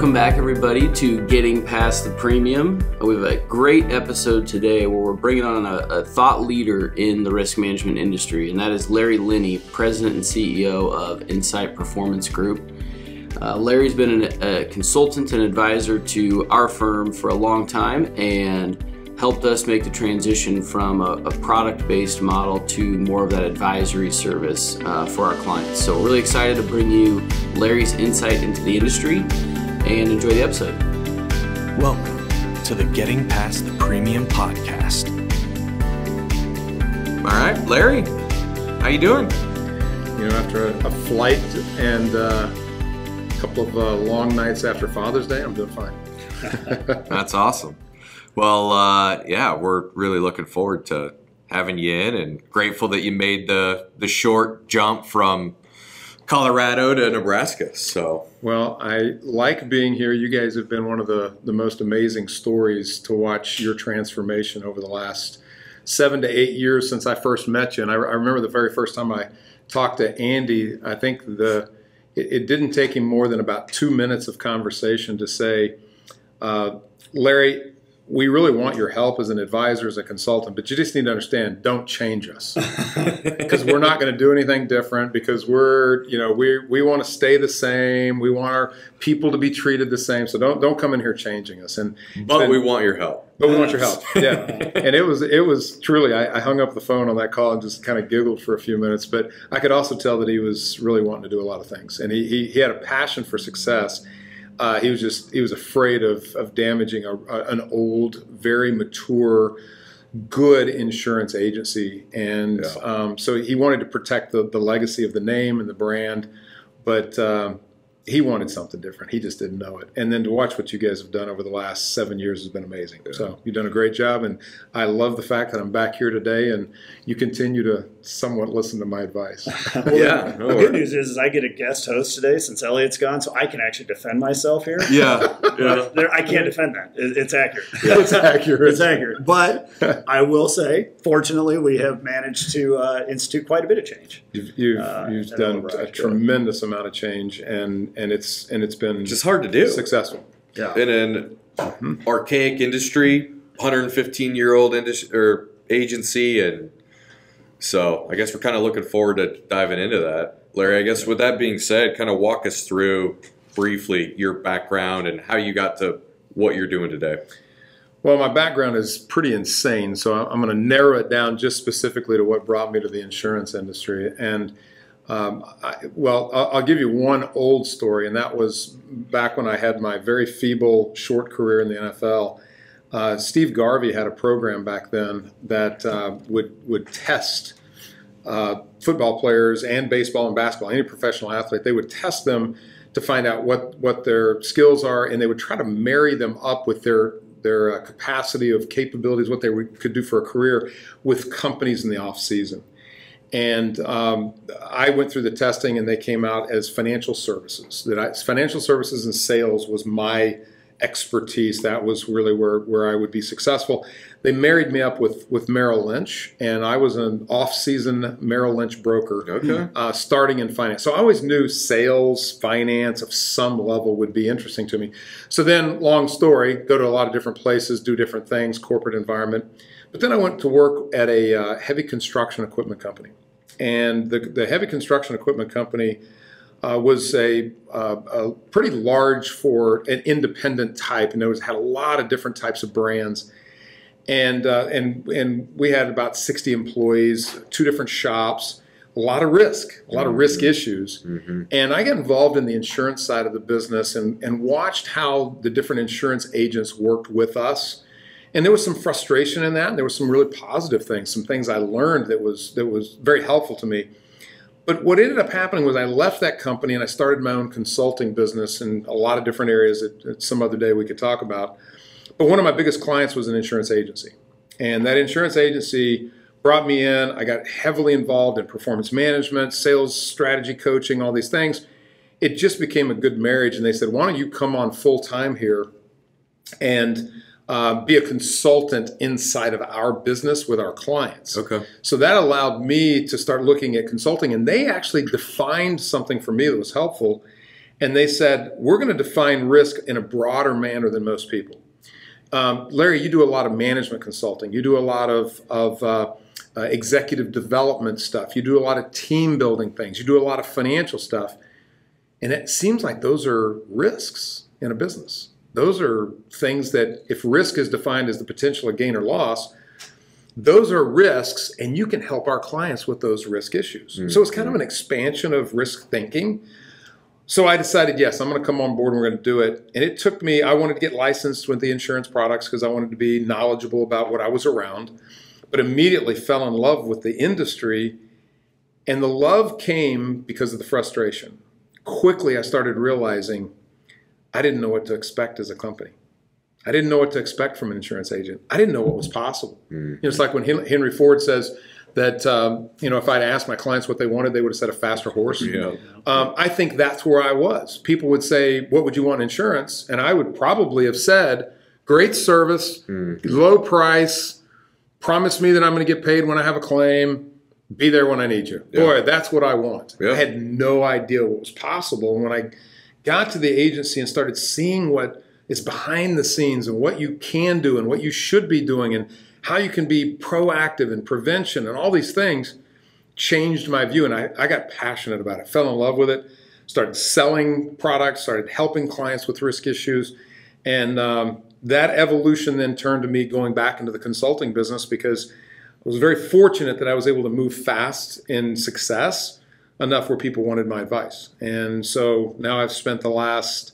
Welcome back, everybody, to Getting Past the Premium. We have a great episode today where we're bringing on a, a thought leader in the risk management industry, and that is Larry Linne, President and CEO of InCite Performance Group. Uh, Larry's been an, a consultant and advisor to our firm for a long time and helped us make the transition from a, a product based model to more of that advisory service uh, for our clients. So, we're really excited to bring you Larry's insight into the industry and enjoy the episode. Welcome to the Getting Past the Premium podcast. All right, Larry, how you doing? You know, after a, a flight and uh, a couple of uh, long nights after Father's Day, I'm doing fine. That's awesome. Well, uh, yeah, we're really looking forward to having you in, and grateful that you made the the short jump from Colorado to Nebraska. So, well, I like being here. You guys have been one of the the most amazing stories to watch your transformation over the last seven to eight years since I first met you. And I, I remember the very first time I talked to Andy. I think the it, it didn't take him more than about two minutes of conversation to say, uh, Larry we really want your help as an advisor, as a consultant, but you just need to understand, don't change us. Because we're not going to do anything different because we're, you know, we we want to stay the same. We want our people to be treated the same. So don't don't come in here changing us. And But we want your help. But we want your help. Yeah. and it was it was truly I, I hung up the phone on that call and just kind of giggled for a few minutes. But I could also tell that he was really wanting to do a lot of things. And he he, he had a passion for success uh, he was just he was afraid of of damaging a, a, an old, very mature, good insurance agency, and yeah. um, so he wanted to protect the the legacy of the name and the brand, but. Um, he wanted something different. He just didn't know it. And then to watch what you guys have done over the last seven years has been amazing. Yeah. So you've done a great job, and I love the fact that I'm back here today, and you continue to somewhat listen to my advice. well, yeah. The, the good news is, is, I get a guest host today since Elliot's gone, so I can actually defend myself here. Yeah. yeah. There, I can't defend that. It, it's accurate. Yeah. It's accurate. It's accurate. But I will say, fortunately, we have managed to uh, institute quite a bit of change. You've, you've, uh, you've done a tremendous amount of change, and and it's and it's been just hard to do successful. Yeah, in an mm-hmm. archaic industry, 115 year old industry or agency, and so I guess we're kind of looking forward to diving into that. Larry, I guess with that being said, kind of walk us through briefly your background and how you got to what you're doing today. Well, my background is pretty insane, so I'm going to narrow it down just specifically to what brought me to the insurance industry. And um, I, well, I'll, give you one old story, and that was back when I had my very feeble short career in the NFL. Uh, Steve Garvey had a program back then that uh, would would test uh, football players and baseball and basketball, any professional athlete. They would test them to find out what what their skills are, and they would try to marry them up with their their uh, capacity of capabilities, what they could do for a career with companies in the off season. And um, I went through the testing, and they came out as financial services. That I, financial services and sales was my expertise. That was really where, where I would be successful. They married me up with, with Merrill Lynch, and I was an off-season Merrill Lynch broker, okay. uh, starting in finance. So I always knew sales, finance of some level would be interesting to me. So then, long story, go to a lot of different places, do different things, corporate environment. But then I went to work at a uh, heavy construction equipment company. And the, the heavy construction equipment company uh, was a, uh, a, pretty large for an independent type, and it was had a lot of different types of brands. And uh, and and we had about 60 employees, two different shops, a lot of risk, a lot of risk mm-hmm. issues. Mm-hmm. And I got involved in the insurance side of the business and, and watched how the different insurance agents worked with us and there was some frustration in that and there was some really positive things some things i learned that was that was very helpful to me but what ended up happening was i left that company and i started my own consulting business in a lot of different areas that, that some other day we could talk about. But one of my biggest clients was an insurance agency. And that insurance agency brought me in. I got heavily involved in performance management sales strategy coaching all these things. It just became a good marriage and they said why don't you come on full time here and uh, be a consultant inside of our business with our clients. Okay. So that allowed me to start looking at consulting, and they actually defined something for me that was helpful. and they said, We're going to define risk in a broader manner than most people. Um, Larry, you do a lot of management consulting, you do a lot of, of uh, uh, executive development stuff, you do a lot of team building things, you do a lot of financial stuff. And it seems like those are risks in a business. Those are things that, if risk is defined as the potential of gain or loss, those are risks, and you can help our clients with those risk issues. Mm-hmm. So it's kind of an expansion of risk thinking. So I decided, yes, I'm going to come on board and we're going to do it. And it took me, I wanted to get licensed with the insurance products because I wanted to be knowledgeable about what I was around, but immediately fell in love with the industry. And the love came because of the frustration. Quickly, I started realizing I didn't know what to expect as a company. I didn't know what to expect from an insurance agent. I didn't know what was possible. Mm-hmm. You know, it's like when Henry Ford says that um, you know if I'd asked my clients what they wanted, they would have said a faster horse. Yeah. Um, I think that's where I was. People would say, "What would you want in insurance?" And I would probably have said, "Great service, mm-hmm. low price, promise me that I'm going to get paid when I have a claim, be there when I need you." Yeah. Boy, that's what I want. Yeah. I had no idea what was possible. And when I got to the agency and started seeing what is behind the scenes and what you can do and what you should be doing and how you can be proactive and prevention and all these things changed my view. And I, I got passionate about it, fell in love with it, started selling products, started helping clients with risk issues. And um, that evolution then turned to me going back into the consulting business because I was very fortunate that I was able to move fast in success enough where people wanted my advice. And so now I've spent the last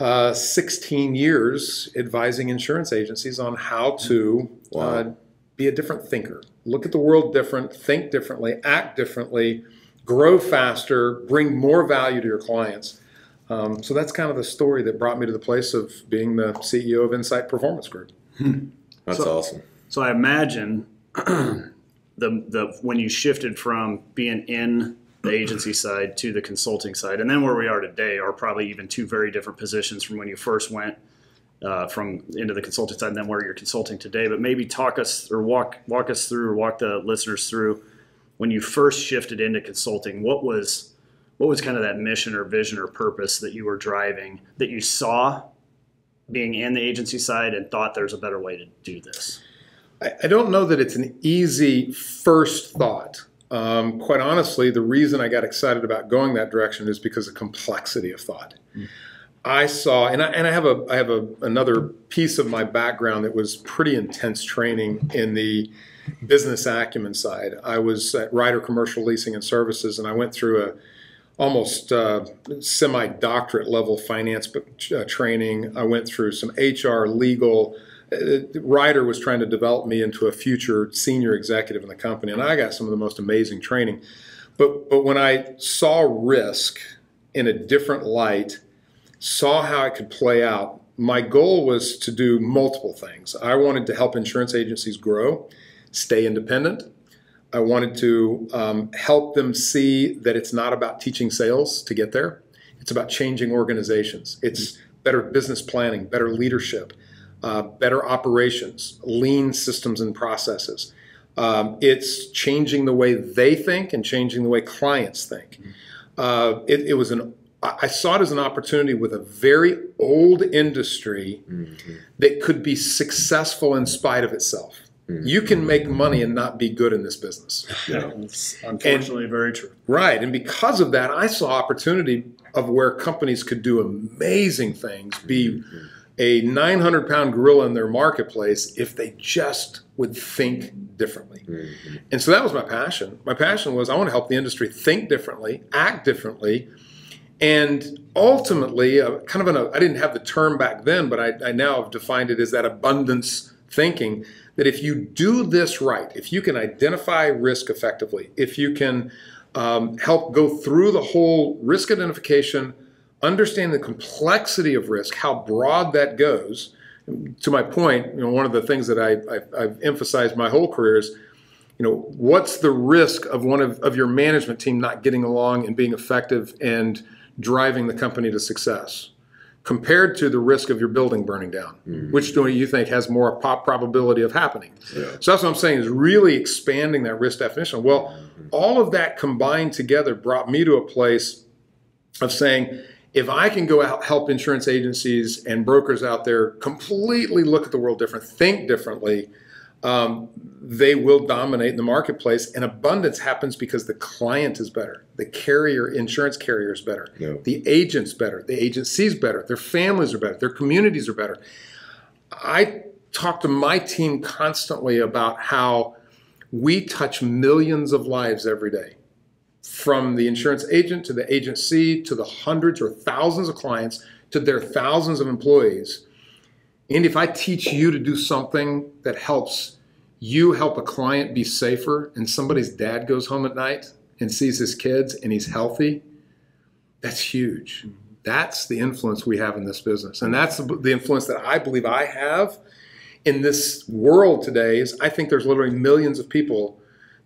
uh, 16 years advising insurance agencies on how to wow. uh, be a different thinker, look at the world different, think differently, act differently, grow faster, bring more value to your clients. Um, so that's kind of the story that brought me to the place of being the CEO of InCite Performance Group. Hmm. That's so, awesome. So I imagine the the when you shifted from being in the agency side to the consulting side. And then where we are today are probably even two very different positions from when you first went uh, from into the consulting side and then where you're consulting today. But maybe talk us or walk walk us through or walk the listeners through when you first shifted into consulting. What was what was kind of that mission or vision or purpose that you were driving that you saw being in the agency side and thought there's a better way to do this? I don't know that it's an easy first thought. Um, quite honestly, the reason I got excited about going that direction is because of complexity of thought. Mm. I saw, and I, and I have a I have a, another piece of my background that was pretty intense training in the business acumen side. I was at Ryder Commercial Leasing and Services, and I went through a almost uh, semi doctorate level finance uh, training. I went through some HR, legal Ryder was trying to develop me into a future senior executive in the company, and I got some of the most amazing training. But but when I saw risk in a different light, saw how it could play out, my goal was to do multiple things. I wanted to help insurance agencies grow, stay independent. I wanted to um, help them see that it's not about teaching sales to get there. It's about changing organizations. It's better business planning, better leadership uh, better operations, lean systems and processes. Um, it's changing the way they think and changing the way clients think. Uh, it, it, was an I saw it as an opportunity with a very old industry mm-hmm. that could be successful in spite of itself. Mm-hmm. You can make money and not be good in this business. Yeah, it's unfortunately and, very true. Right, and because of that, I saw opportunity of where companies could do amazing things, be mm-hmm a 900 pound gorilla in their marketplace if they just would think differently. Mm-hmm. And so that was my passion. My passion was I want to help the industry think differently, act differently, and ultimately, uh, kind of an, I didn't have the term back then, but I, I now have defined it as that abundance thinking that if you do this right, if you can identify risk effectively, if you can um, help go through the whole risk identification, understand the complexity of risk, how broad that goes. To my point, you know, one of the things that I, I, have emphasized my whole career is, you know, what's the risk of one of, of your management team not getting along and being effective and driving the company to success compared to the risk of your building burning down? Mm-hmm. Which do you think has more pop probability of happening? Yeah. So that's what I'm saying is really expanding that risk definition. Well, mm-hmm. all of that combined together brought me to a place of saying, if I can go out help insurance agencies and brokers out there completely look at the world different, think differently, um, they will dominate in the marketplace. And abundance happens because the client is better, the carrier, insurance carrier is better, Yeah. the agent's better, the agency's better, their families are better, their communities are better. I talk to my team constantly about how we touch millions of lives every day from the insurance agent to the agency to the hundreds or thousands of clients to their thousands of employees. And if I teach you to do something that helps you help a client be safer and somebody's dad goes home at night and sees his kids and he's healthy, that's huge. That's the influence we have in this business. And that's the influence that I believe I have in this world today is I think there's literally millions of people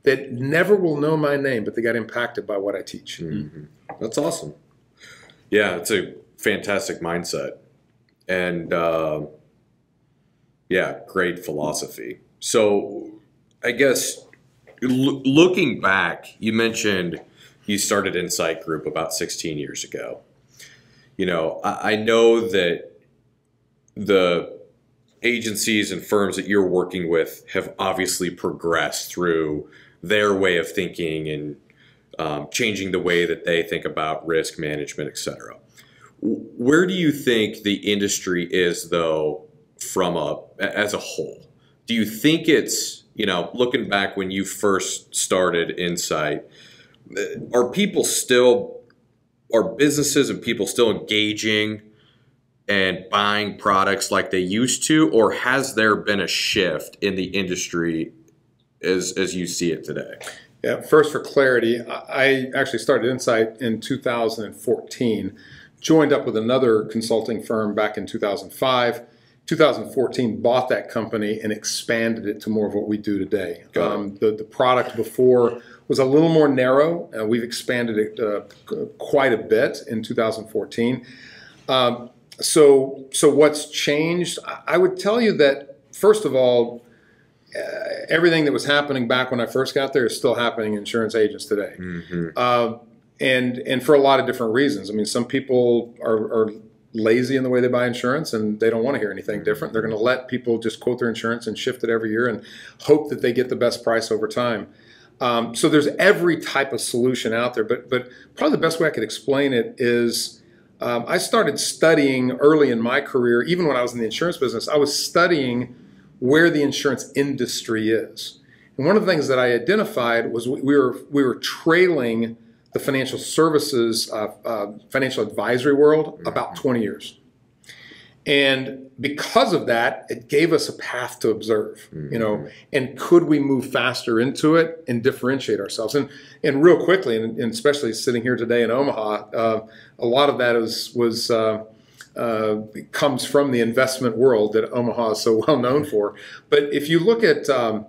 that never will know my name, but they got impacted by what I teach. That's awesome. Yeah, it's a fantastic mindset, and uh, yeah, great philosophy. So, I guess l- looking back, you mentioned you started InCite Group about 16 years ago. You know, I, I know that the agencies and firms that you're working with have obviously progressed through their way of thinking and um, changing the way that they think about risk management, et cetera. Where do you think the industry is, though, from a as a whole? Do you think it's you know looking back when you first started InCite, uh, are people still are businesses and people still engaging and buying products like they used to, or has there been a shift in the industry as as you see it today? Yeah, first for clarity, I actually started InCite in 2014, joined up with another consulting firm back in 2005. 2014 bought that company and expanded it to more of what we do today. Um, the, the product before was a little more narrow. Uh, we've expanded it uh, quite a bit in 2014. Um, so, so what's changed? I- would tell you that first of all, everything that was happening back when I first got there is still happening in insurance agents today, uh, and and for a lot of different reasons. I mean, some people are, are lazy in the way they buy insurance, and they don't want to hear anything different. They're going to let people just quote their insurance and shift it every year, and hope that they get the best price over time. Um, so there's every type of solution out there, but but probably the best way I could explain it is. Um, I started studying early in my career, even when I was in the insurance business. I was studying where the insurance industry is. And one of the things that I identified was we we were we were trailing the financial services, uh, uh, financial advisory world about 20 years. And because of that, it gave us a path to observe, you know, and could we move faster into it and differentiate ourselves? And and real quickly, and, and especially sitting here today in Omaha, uh, a lot of that is was uh, uh, comes from the investment world that Omaha is so well known for. But if you look at um,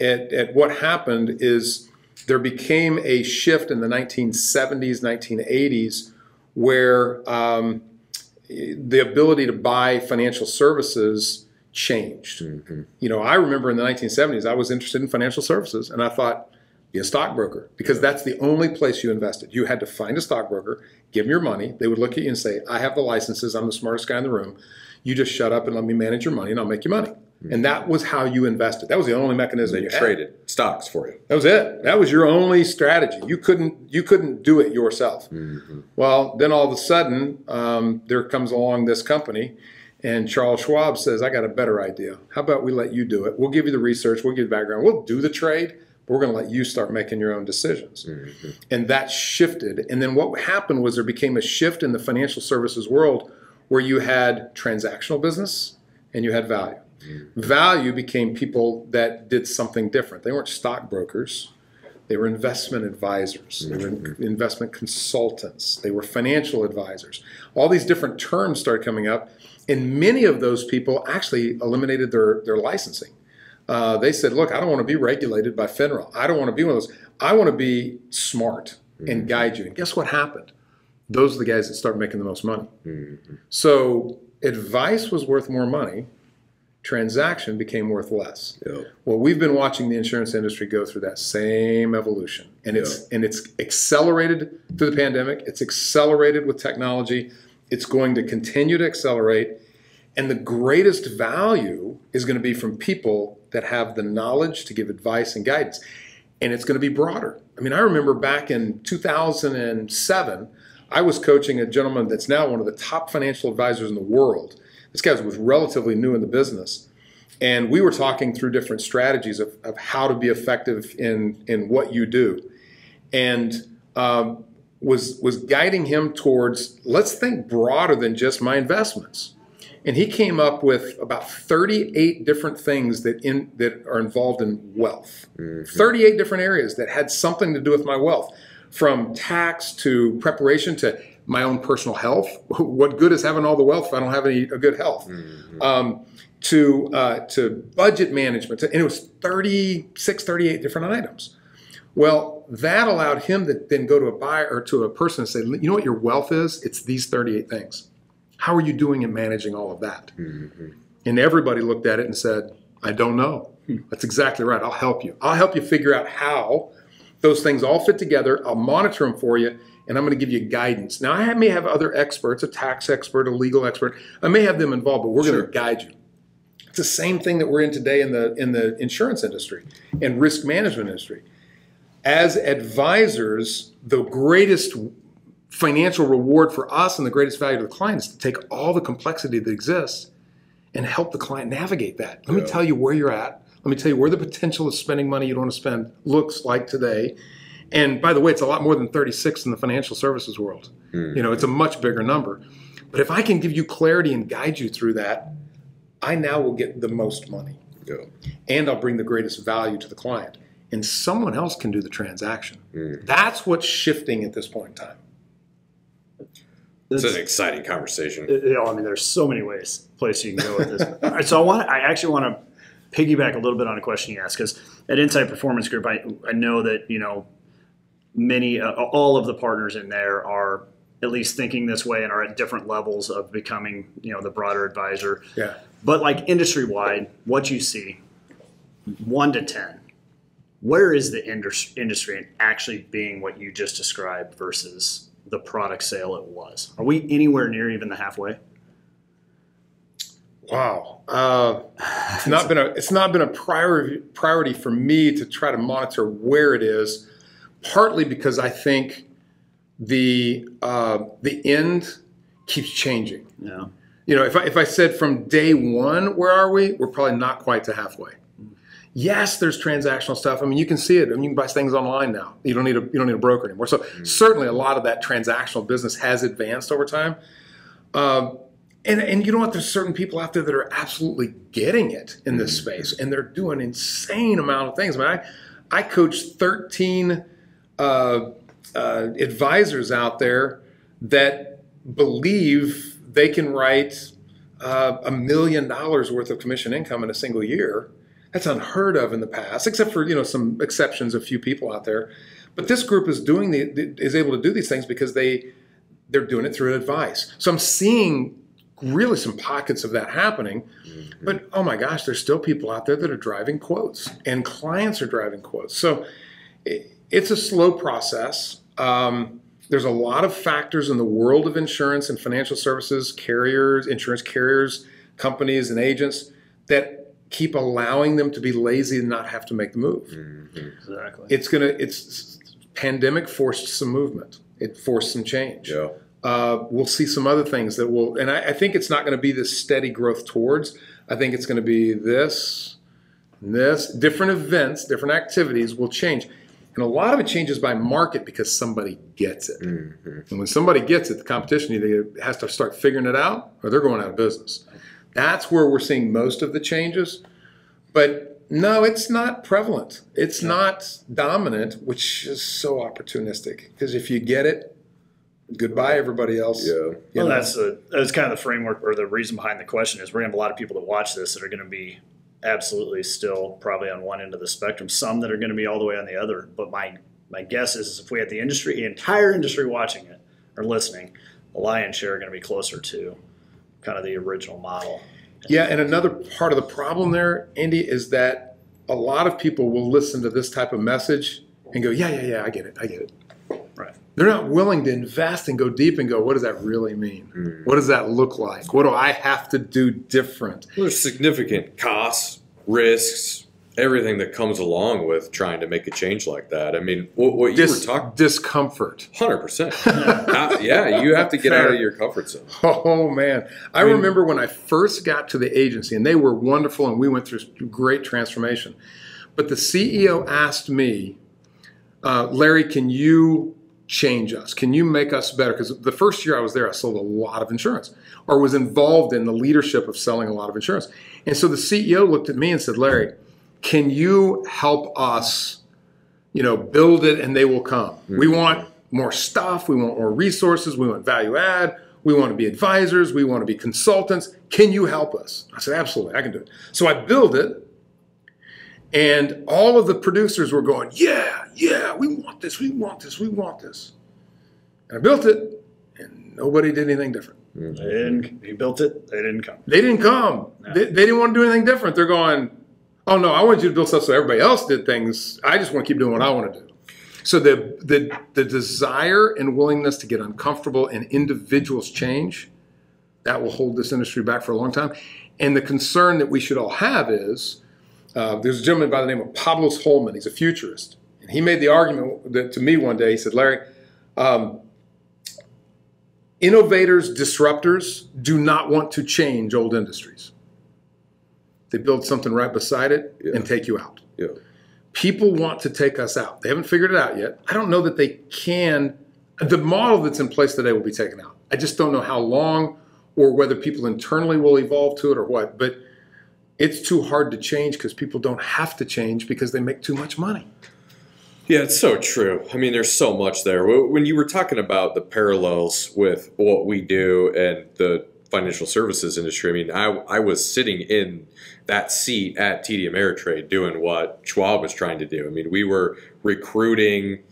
at, at what happened is there became a shift in the 1970s, 1980s, where um, the ability to buy financial services changed. You know, I remember in the 1970s, I was interested in financial services, and I thought, be a stockbroker because that's the only place you invested. You had to find a stockbroker, give them your money. They would look at you and say, I have the licenses, I'm the smartest guy in the room. You just shut up and let me manage your money, and I'll make you money. And that was how you invested. That was the only mechanism you had. traded stocks for you. That was it. That was your only strategy. You couldn't you couldn't do it yourself. Well, then all of a sudden, um, there comes along this company, and Charles Schwab says, "I got a better idea. How about we let you do it? We'll give you the research. We'll give you the background. We'll do the trade." But we're going to let you start making your own decisions. Mm-hmm. And that shifted. And then what happened was there became a shift in the financial services world where you had transactional business and you had value. Mm-hmm. Value became people that did something different. They weren't stockbrokers. They were investment advisors. They were in- investment consultants. They were financial advisors. All these different terms started coming up, and many of those people actually eliminated their, their licensing. Uh, they said, "Look, I don't want to be regulated by FINRA. I don't want to be one of those. I want to be smart and guide you." And guess what happened? Those are the guys that start making the most money. So advice was worth more money transaction became worth less. Yeah. Well, we've been watching the insurance industry go through that same evolution, and it's and it's accelerated through the pandemic. It's accelerated with technology. It's going to continue to accelerate, and the greatest value is going to be from people that have the knowledge to give advice and guidance, and it's going to be broader. I mean, I remember back in 2007, I was coaching a gentleman that's now one of the top financial advisors in the world. This guy was relatively new in the business and we were talking through different strategies of, of how to be effective in in what you do and um, was was guiding him towards let's think broader than just my investments and he came up with about 38 different things that in that are involved in wealth. 38 different areas that had something to do with my wealth. From tax to preparation to my own personal health. What good is having all the wealth if i don't have any a good health? Um, to uh, to budget management, and it was 36, 38 different items. Well, that allowed him to then go to a buyer or to a person and say, you know what your wealth is? It's these 38 things. How are you doing in managing all of that? Mm-hmm. And everybody looked at it and said, I don't know. Hmm. That's exactly right. I'll help you. I'll help you figure out how those things all fit together. I'll monitor them for you, and I'm going to give you guidance. Now, I may have other experts, a tax expert, a legal expert. I may have them involved, but we're going to guide you. It's the same thing that we're in today in the in the insurance industry and risk management industry. As advisors, the greatest financial reward for us and the greatest value to the client is to take all the complexity that exists and help the client navigate that. Let me tell you where you're at. Let me tell you where the potential of spending money you don't want to spend looks like today. And by the way, it's a lot more than 36 in the financial services world. Hmm. You know, it's a much bigger number. But if I can give you clarity and guide you through that, I now will get the most money Yeah. and I'll bring the greatest value to the client. And someone else can do the transaction. Hmm. That's what's shifting at this point in time. It's That's- an exciting conversation. you know, I mean, there's so many ways places you can go with this. All right, so I want, I actually want to piggyback a little bit on a question you asked because at InCite Performance Group, I, I know that you know many, uh, all of the partners in there are at least thinking this way and are at different levels of becoming, you know, the broader advisor. Yeah. But like industry wide, what you see, one to ten, where is the indus- industry in actually being what you just described versus the product sale it was? Are we anywhere near even the halfway? Wow. Uh, it's not been a it's not been a priority priority for me to try to monitor where it is, partly because I think the uh, the end keeps changing. No. You know, if I, if I said from day one, where are we? We're probably not quite to halfway. Yes, there's transactional stuff. I mean, you can see it. I mean, you can buy things online now. You don't need a you don't need a broker anymore. So certainly, a lot of that transactional business has advanced over time. Um, and and you know what? There's certain people out there that are absolutely getting it in this space, and they're doing insane amount of things. I mean, I I coach 13 uh, uh, advisors out there that believe they can write uh, a million dollars worth of commission income in a single year. That's unheard of in the past, except for you know some exceptions, a few people out there. But this group is doing the is able to do these things because they they're doing it through advice. So I'm seeing really some pockets of that happening. But oh my gosh, there's still people out there that are driving quotes, and clients are driving quotes. So it, it's a slow process. Um, there's a lot of factors in the world of insurance and financial services, carriers, insurance carriers, companies, and agents that keep allowing them to be lazy and not have to make the move. Exactly. It's gonna. It's pandemic forced some movement. It forced some change. Yeah. Uh, we'll see some other things that will, and I, I think it's not going to be this steady growth towards. I think it's going to be this, and this. Different events, different activities will change, and a lot of it changes by market because somebody gets it. And when somebody gets it, the competition either has to start figuring it out, or they're going out of business. That's where we're seeing most of the changes. But no, it's not prevalent. It's not dominant, which is so opportunistic. Because if you get it, goodbye, everybody else. Yeah. You well, know? that's the that's kind of the framework or the reason behind the question is we're gonna have a lot of people that watch this that are gonna be absolutely still probably on one end of the spectrum. Some that are gonna be all the way on the other. But my my guess is, if we had the industry, the entire industry watching it or listening, the lion's share are gonna be closer to kind of the original model. Yeah, and another part of the problem there, Andy, is that a lot of people will listen to this type of message and go, "Yeah, yeah, yeah, I get it, I get it." Right. They're not willing to invest and go deep and go, "What does that really mean? Mm. What does that look like? What do I have to do different?" There's significant costs, risks, everything that comes along with trying to make a change like that. I mean, what, what you Dis- were talking, discomfort. hundred percent. Yeah, you have to get out of your comfort zone. Oh man, I, mean- remember when I first got to the agency, and they were wonderful, and we went through great transformation. But the CEO asked me, uh, "Larry, can you change us? Can you make us better?" Because the first year I was there, I sold a lot of insurance, or was involved in the leadership of selling a lot of insurance. And so the CEO looked at me and said, "Larry, can you help us?" you know, build it and they will come. Hmm. We want more stuff. We want more resources. We want value add. We want to be advisors. We want to be consultants. Can you help us? I said, absolutely, I can do it. So I build it, and all of the producers were going, yeah, yeah, we want this, we want this, we want this. And I built it, and nobody did anything different. Hmm. They didn't. He built it. They didn't come. They didn't come. They, they didn't want to do anything different. They're going, oh no, I want you to build stuff so everybody else did things. I just want to keep doing what I want to do. So the the the desire and willingness to get uncomfortable and individuals change, that will hold this industry back for a long time. And the concern that we should all have is uh, there's a gentleman by the name of Pablos Holman. He's a futurist, and he made the argument that to me one day. He said, Larry. Um, Innovators, disruptors do not want to change old industries. They build something right beside it Yeah. and take you out. Yeah. People want to take us out. They haven't figured it out yet. I don't know that they can. The model that's in place today will be taken out. I just don't know how long or whether people internally will evolve to it or what. But it's too hard to change because people don't have to change because they make too much money. Yeah, it's so true. I mean, there's so much there. When you were talking about the parallels with what we do and the financial services industry, I mean, I, I was sitting in that seat at TD Ameritrade doing what Schwab was trying to do. I mean, we were recruiting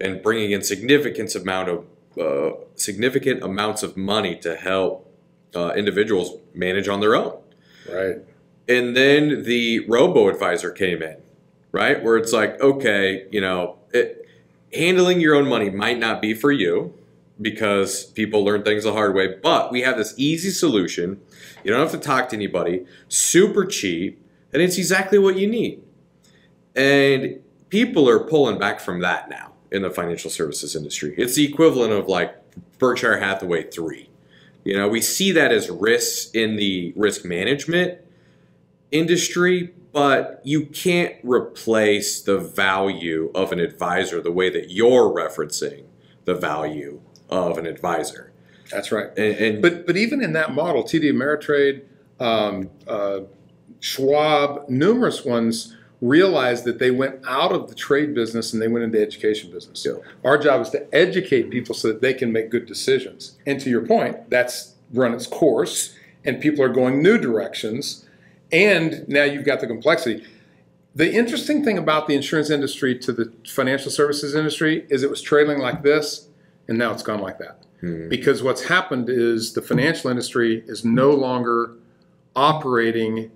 and bringing in significant amount of uh, significant amounts of money to help uh, individuals manage on their own. Right. And then the robo advisor came in, right? Where it's like, okay, you know, it, handling your own money might not be for you because people learn things the hard way, but we have this easy solution. You don't have to talk to anybody, super cheap, and it's exactly what you need. And people are pulling back from that now in the financial services industry. It's the equivalent of like Berkshire Hathaway 3. You know, we see that as risks in the risk management industry, but you can't replace the value of an advisor the way that you're referencing the value of an advisor. That's right. And, and But but even in that model, TD Ameritrade, um, uh, Schwab, numerous ones realized that they went out of the trade business and they went into the education business. Yeah. Our job is to educate people so that they can make good decisions. And to your point, that's run its course, and people are going new directions. And now you've got the complexity. The interesting thing about the insurance industry to the financial services industry is it was trailing like this, and now it's gone like that. Because what's happened is the financial industry is no longer operating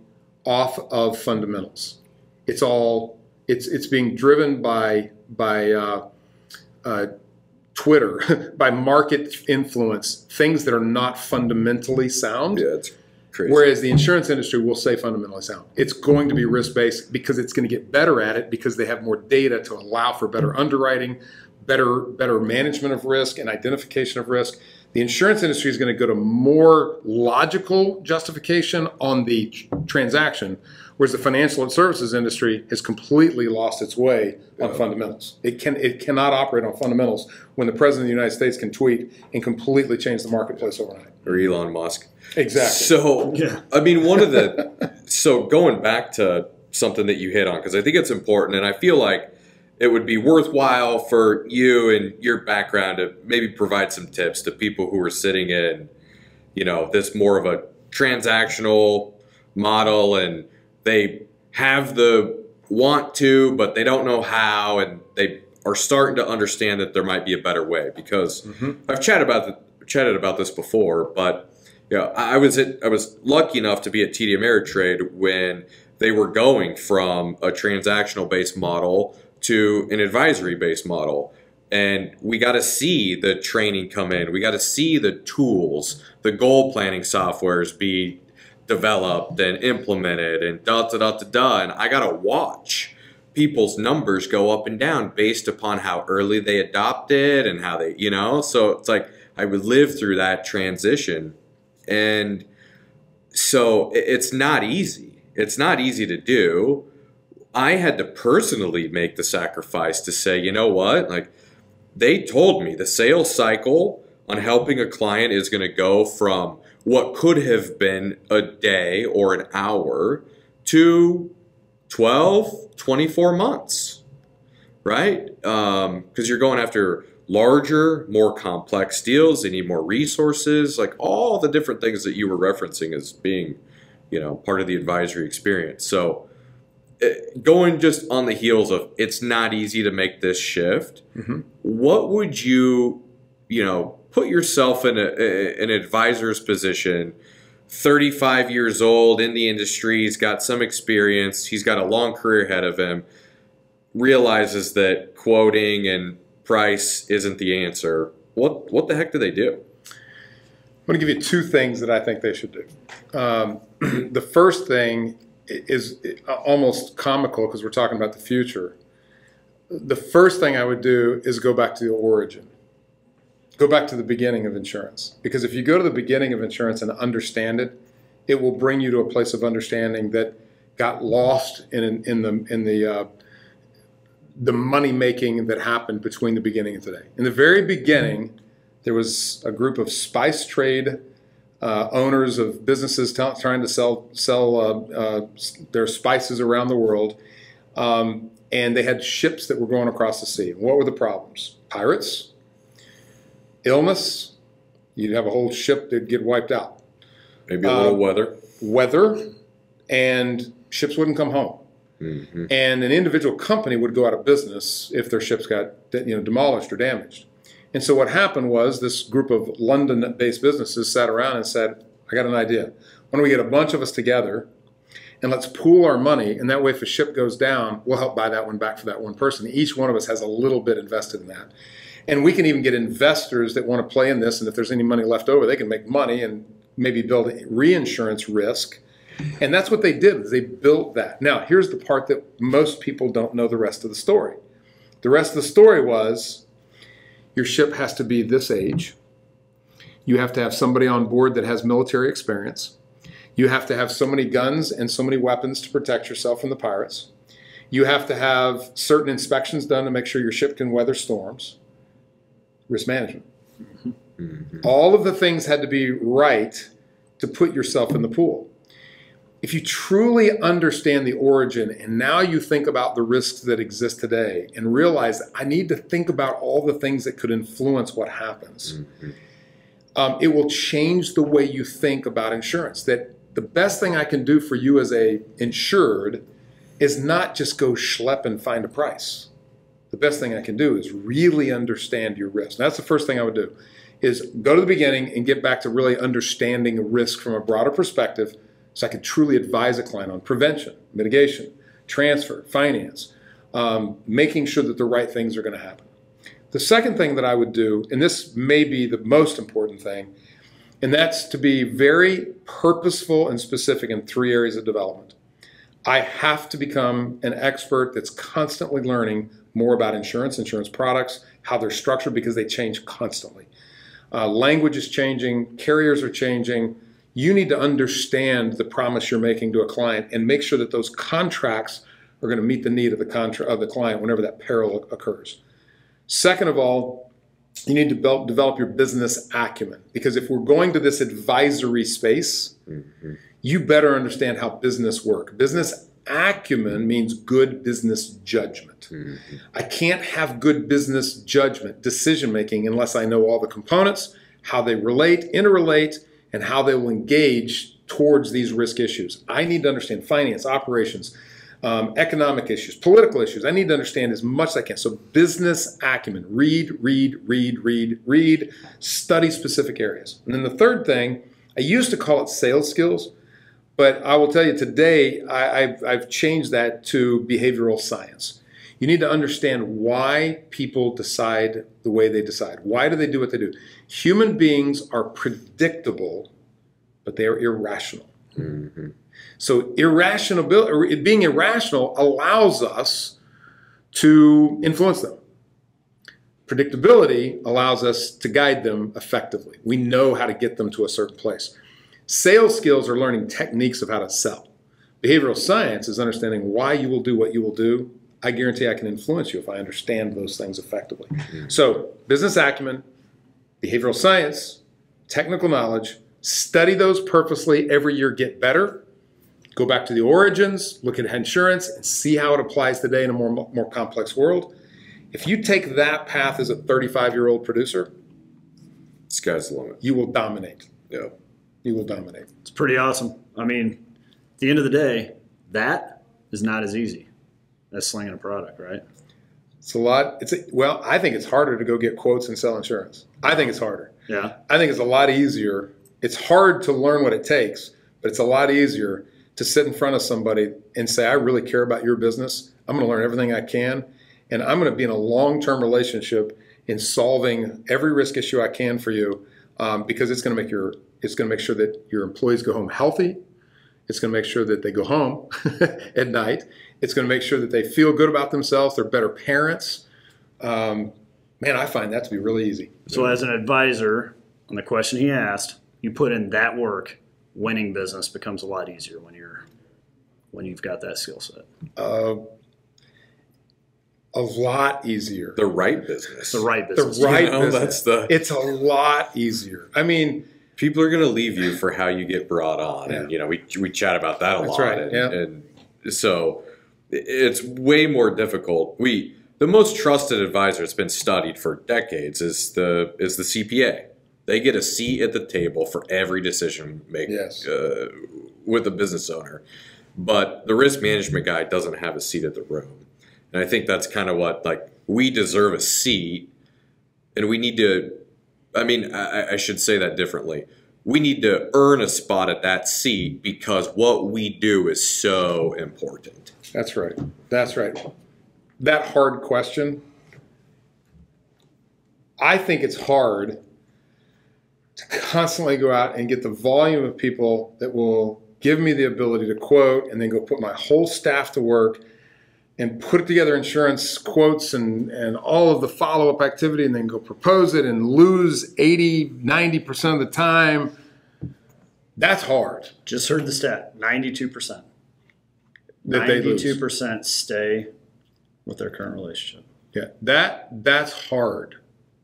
off of fundamentals. It's all it's it's being driven by by uh, uh, Twitter, by market influence, things that are not fundamentally sound. yeah, it's crazy. Whereas the insurance industry will say fundamentally sound. It's going to be risk based because it's going to get better at it because they have more data to allow for better underwriting, better better management of risk and identification of risk. The insurance industry is going to go to more logical justification on the transaction, whereas the financial and services industry has completely lost its way on fundamentals. It can it cannot operate on fundamentals when the president of the United States can tweet and completely change the marketplace overnight. or Elon Musk. Exactly. So, Yeah. I mean, one of the so going back to something that you hit on because I think it's important, and I feel like it would be worthwhile for you and your background to maybe provide some tips to people who are sitting in, you know, this more of a transactional model, and they have the want to, but they don't know how, and they are starting to understand that there might be a better way because mm-hmm. I've chatted about the, chatted about this before, but you know, I I was at, I was lucky enough to be at TD Ameritrade when they were going from a transactional based model to an advisory based model. And we got to see the training come in. We got to see the tools, the goal planning softwares be developed and implemented and da da da da da. And I got to watch people's numbers go up and down based upon how early they adopted and how they, you know, so it's like I would live through that transition. And so it's not easy. It's not easy to do. I had to personally make the sacrifice to say, you know what? Like, they told me the sales cycle on helping a client is going to go from what could have been a day or an hour to 12, 24 months, right? Um, because you're going after larger, more complex deals. They need more resources, like all the different things that you were referencing as being, you know, part of the advisory experience. So, going just on the heels of it's not easy to make this shift, what would you, you know, put yourself in a, a- an advisor's position? 35 years old in the industry, he's got some experience, he's got a long career ahead of him, realizes that quoting and price isn't the answer. What what the heck do they do? I'm going to give you two things that I think they should do. Um, the first thing is almost comical because we're talking about the future. The first thing I would do is go back to the origin. Go back to the beginning of insurance. Because if you go to the beginning of insurance and understand it, it will bring you to a place of understanding that got lost in, in the, in the, uh, the money making that happened between the beginning and today. In the very beginning, there was a group of spice trade uh, owners of businesses t- trying to sell sell uh, uh, their spices around the world, um, and they had ships that were going across the sea. What were the problems? Pirates, illness. You'd have a whole ship that'd get wiped out. Maybe a little Uh, weather. Weather, and ships wouldn't come home. hmm and an individual company would go out of business if their ships got you know demolished or damaged. And so what happened was this group of London-based businesses sat around and said, "I got an idea. Why don't we get a bunch of us together and let's pool our money, and that way, if a ship goes down, we'll help buy that one back for that one person. Each one of us has a little bit invested in that." And we can even get investors that want to play in this, and if there's any money left over, they can make money and maybe build reinsurance risk. And that's what they did. They built that. Now, here's the part that most people don't know the rest of the story. The rest of the story was your ship has to be this age. You have to have somebody on board that has military experience. You have to have so many guns and so many weapons to protect yourself from the pirates. You have to have certain inspections done to make sure your ship can weather storms. Risk management. Mm-hmm. All of the things had to be right to put yourself in the pool if you truly understand the origin and now you think about the risks that exist today and realize I need to think about all the things that could influence what happens, um, it will change the way you think about insurance. That the best thing I can do for you as a insured is not just go schlep and find a price. The best thing I can do is really understand your risk. That's the first thing I would do is go to the beginning and get back to really understanding risk from a broader perspective so I could truly advise a client on prevention, mitigation, transfer, finance, um, making sure that the right things are going to happen. The second thing that I would do, and this may be the most important thing, and that's to be very purposeful and specific in three areas of development. I have to become an expert that's constantly learning more about insurance, insurance products, how they're structured because they change constantly. Uh, language is changing, carriers are changing. You need to understand the promise you're making to a client and make sure that those contracts are going to meet the need of the contra- of the client whenever that peril occurs. Second of all, you need to develop, develop your business acumen because if we're going to this advisory space, mm-hmm. you better understand how business work. Business acumen means good business judgment. Mm-hmm. I can't have good business judgment, decision making, unless I know all the components, how they relate, interrelate, and how they will engage towards these risk issues. I need to understand finance, operations, um, economic issues, political issues. I need to understand as much as I can. So, business acumen read, read, read, read, read, study specific areas. And then the third thing I used to call it sales skills, but I will tell you today, I, I've, I've changed that to behavioral science. You need to understand why people decide the way they decide. Why do they do what they do? Human beings are predictable, but they are irrational. Mm-hmm. So irrational, being irrational allows us to influence them. Predictability allows us to guide them effectively. We know how to get them to a certain place. Sales skills are learning techniques of how to sell. Behavioral science is understanding why you will do what you will do. I guarantee I can influence you if I understand those things effectively. Mm-hmm. So, business acumen, behavioral science, technical knowledge, study those purposely every year, get better. Go back to the origins, look at insurance, and see how it applies today in a more, more complex world. If you take that path as a 35 year old producer, Sky's the limit. you will dominate. Yeah. You will dominate. It's pretty awesome. I mean, at the end of the day, that is not as easy as slinging a product, right? It's a lot. It's a, well, I think it's harder to go get quotes and sell insurance. I think it's harder. Yeah. I think it's a lot easier. It's hard to learn what it takes, but it's a lot easier to sit in front of somebody and say, I really care about your business. I'm going to learn everything I can, and I'm going to be in a long term relationship in solving every risk issue I can for you um, because it's going to make your it's going to make sure that your employees go home healthy. It's going to make sure that they go home at night. It's going to make sure that they feel good about themselves. They're better parents. Um, man, I find that to be really easy. So, as an advisor, on the question he asked, you put in that work, winning business becomes a lot easier when you're when you've got that skill set. Uh, a lot easier. The right business. The right business. The right You know, business. that's the- It's a lot easier. I mean, People are going to leave you for how you get brought on, and you know we we chat about that a That's lot. right, And, yeah. and so it's way more difficult. We the most trusted advisor that's been studied for decades is the is the CPA. They get a seat at the table for every decision making Yes. uh, with a business owner, but the risk management guy doesn't have a seat at the room. And I think that's kind of what like we deserve a seat, and we need to. I mean, I, I should say that differently. We need to earn a spot at that seat because what we do is so important. that's right. That's right. That hard question. I think it's hard to constantly go out and get the volume of people that will give me the ability to quote and then go put my whole staff to work and put together insurance quotes and, and all of the follow up activity and then go propose it and lose 80, 90% of the time. That's hard. Just heard the stat: ninety-two percent. That they lose. Ninety-two percent stay with their current relationship. Yeah, that that's hard,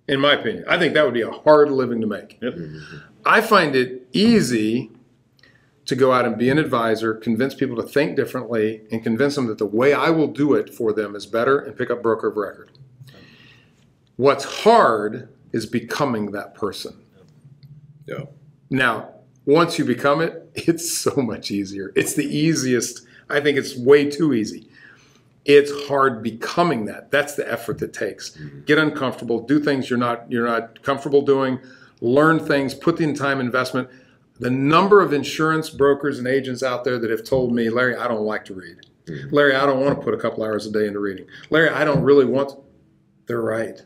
in my opinion. I think that would be a hard living to make. Yep. I find it easy to go out and be an advisor, convince people to think differently, and convince them that the way I will do it for them is better, and pick up broker of record. What's hard is becoming that person. Yeah. Now, once you become it, it's so much easier. It's the easiest. I think it's way too easy. It's hard becoming that. That's the effort that takes. Mm-hmm. Get uncomfortable, do things you're not you're not comfortable doing, learn things, put in time investment. The number of insurance brokers and agents out there that have told me, Larry, I don't like to read. Mm-hmm. Larry, I don't want to put a couple hours a day into reading. Larry, I don't really want. They're right.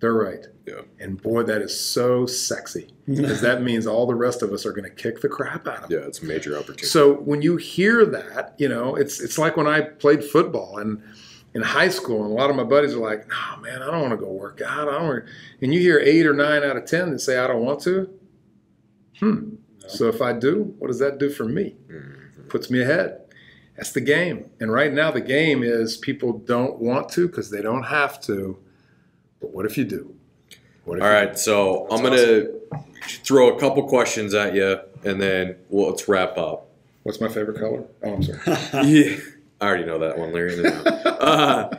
They're right. Yeah. And boy, that is so sexy because that means all the rest of us are going to kick the crap out of them. Yeah, it's a major opportunity. So when you hear that, you know, it's it's like when I played football and in high school, and a lot of my buddies are like, "No, man, I don't want to go work out. I don't." And you hear eight or nine out of ten that say, "I don't want to." Hmm. So if I do, what does that do for me? Puts me ahead. That's the game. And right now, the game is people don't want to because they don't have to. But what if you do? What if All right, so I'm gonna throw a couple questions at you, and then well, let's wrap up. What's my favorite color? Oh, I'm sorry. yeah, I already know that one, Larry. uh,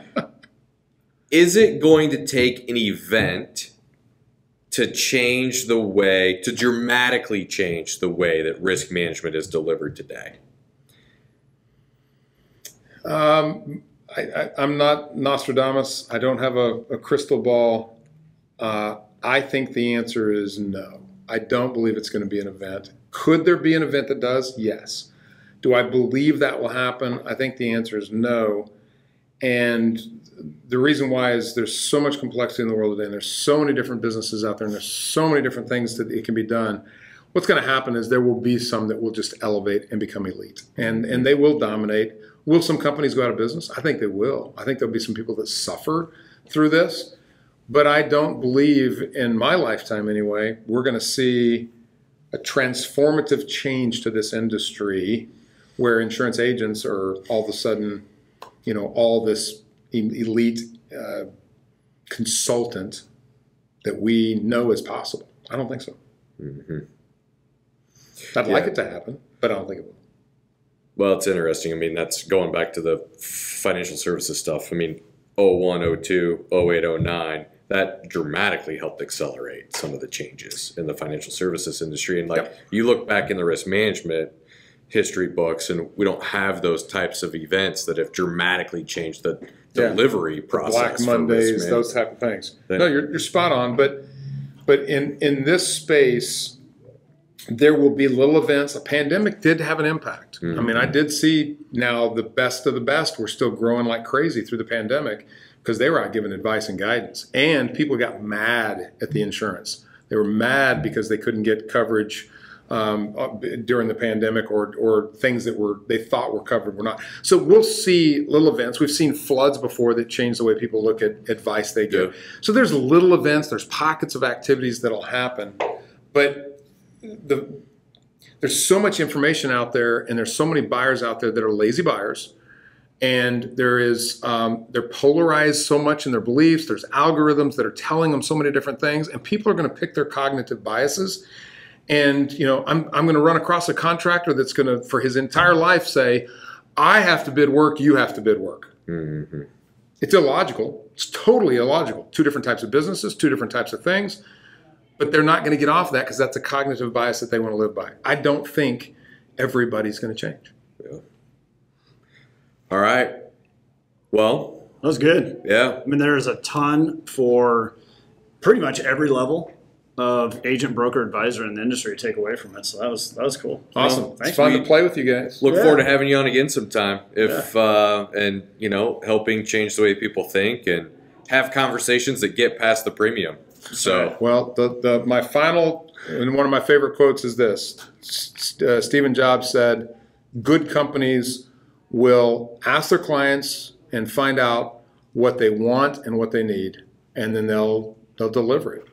is it going to take an event to change the way, to dramatically change the way that risk management is delivered today? Um, I, I'm not Nostradamus. I don't have a, a crystal ball. Uh, I think the answer is no. I don't believe it's going to be an event. Could there be an event that does? Yes. Do I believe that will happen? I think the answer is no. And the reason why is there's so much complexity in the world today, and there's so many different businesses out there, and there's so many different things that it can be done. What's going to happen is there will be some that will just elevate and become elite, and and they will dominate. Will some companies go out of business? I think they will. I think there'll be some people that suffer through this, but I don't believe in my lifetime anyway we're going to see a transformative change to this industry where insurance agents are all of a sudden, you know, all this elite uh, consultant that we know is possible. I don't think so. Mm-hmm. I'd Yeah. like it to happen, but I don't think it will. Well, it's interesting. I mean, that's going back to the financial services stuff. I mean, 01, 02, 08, 09, that dramatically helped accelerate some of the changes in the financial services industry. And like Yep. you look back in the risk management history books, and we don't have those types of events that have dramatically changed the Yeah. delivery process. Black Mondays, those type of things. Then- no, you're, you're spot on. But but in in this space, there will be little events. A pandemic did have an impact. I mean, I did see now the best of the best were still growing like crazy through the pandemic because they were out giving advice and guidance, and people got mad at the insurance. They were mad because they couldn't get coverage um, uh, during the pandemic or or things that were they thought were covered were not. So we'll see little events. We've seen floods before that change the way people look at advice they give. Yeah. So there's little events, there's pockets of activities that'll happen, but the there's so much information out there, and there's so many buyers out there that are lazy buyers, and there is um, they're polarized so much in their beliefs. There's algorithms that are telling them so many different things, and people are going to pick their cognitive biases. And you know, I'm I'm going to run across a contractor that's going to, for his entire life, say, "I have to bid work, you have to bid work." Mhm. It's illogical. It's totally illogical. Two different types of businesses, two different types of things, but they're not going to get off that because that's a cognitive bias that they want to live by. I don't think everybody's going to change. Yeah. All right. Well, That was good. yeah. I mean, there's a ton for pretty much every level of agent, broker, advisor in the industry to take away from it. So that was that was cool. Awesome. Well, it's thank fun you. to play with you guys. Look Yeah. forward to having you on again sometime. If uh, and you know, helping change the way people think and have conversations that get past the premium. So Well, the, the my final and one of my favorite quotes is this: uh, Stephen Jobs said, "Good companies will ask their clients and find out what they want and what they need, and then they'll they'll deliver it."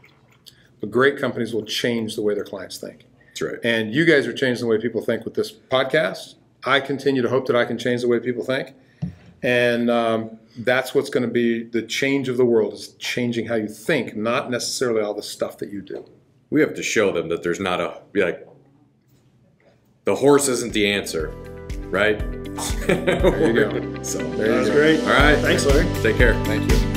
But great companies will change the way their clients think. that's right. And you guys are changing the way people think with this podcast. I continue to hope that I can change the way people think. And um, that's what's going to be the change of the world is changing how you think, not necessarily all the stuff that you do. We have to show them that there's not a like the horse isn't the answer, right? There you go. so There That you was go. great. all right. Thanks, Larry. Take care. Thank you.